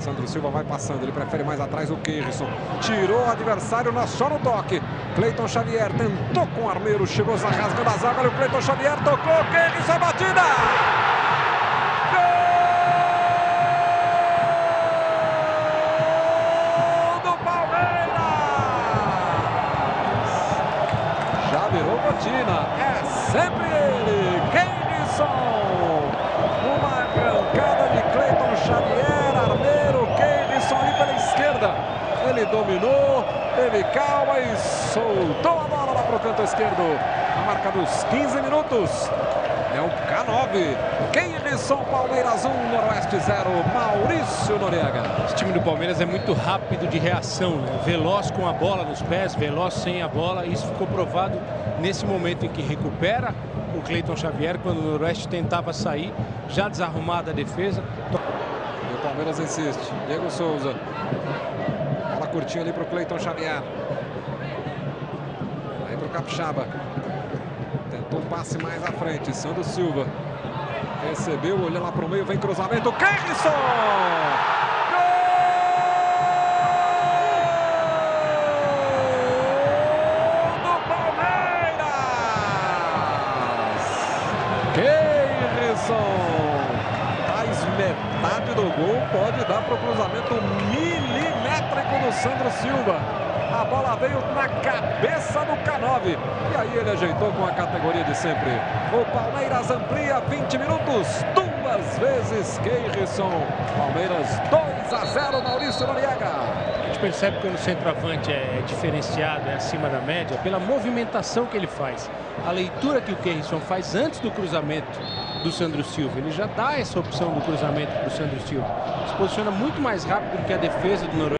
Sandro Silva vai passando, ele prefere mais atrás o Keirson. Tirou o adversário na só no toque. Cleiton Xavier tentou com o Armeiro, chegou rasgando a zaga. Olha o Cleiton Xavier, tocou, Keirson, batida! Rotina, é sempre ele, Keirson! Uma arrancada de Cleiton Xavier, Armeiro, Keirson ali pela esquerda. Ele dominou, teve calma e soltou a bola lá para o canto esquerdo. A marca dos 15 minutos. É o K9. Keirson, Palmeiras 1, Noroeste 0. Maurício Noriega. Esse time do Palmeiras é muito rápido de reação, né? veloz com a bola nos pés, veloz sem a bola. Isso ficou provado nesse momento em que recupera o Cleiton Xavier, quando o Noroeste tentava sair, já desarrumada a defesa. E o Palmeiras insiste. Diego Souza. Bola curtinha ali para o Cleiton Xavier. Aí para o Capixaba. Tentou um passe mais à frente. Sandro Silva. Recebeu, olha lá para o meio, vem cruzamento. Keirson! Mais metade do gol pode dar para o cruzamento milimétrico Sandro Silva. A bola veio na cabeça do K9. E aí ele ajeitou com a categoria de sempre. O Palmeiras amplia 20 minutos. Duas vezes Keirson. Palmeiras 2 a 0 Maurício Noriega. A gente percebe quando o centroavante é diferenciado, é acima da média, pela movimentação que ele faz. A leitura que o Keirson faz antes do cruzamento do Sandro Silva. Ele já dá essa opção do cruzamento para o Sandro Silva. Se posiciona muito mais rápido do que a defesa do Noruega.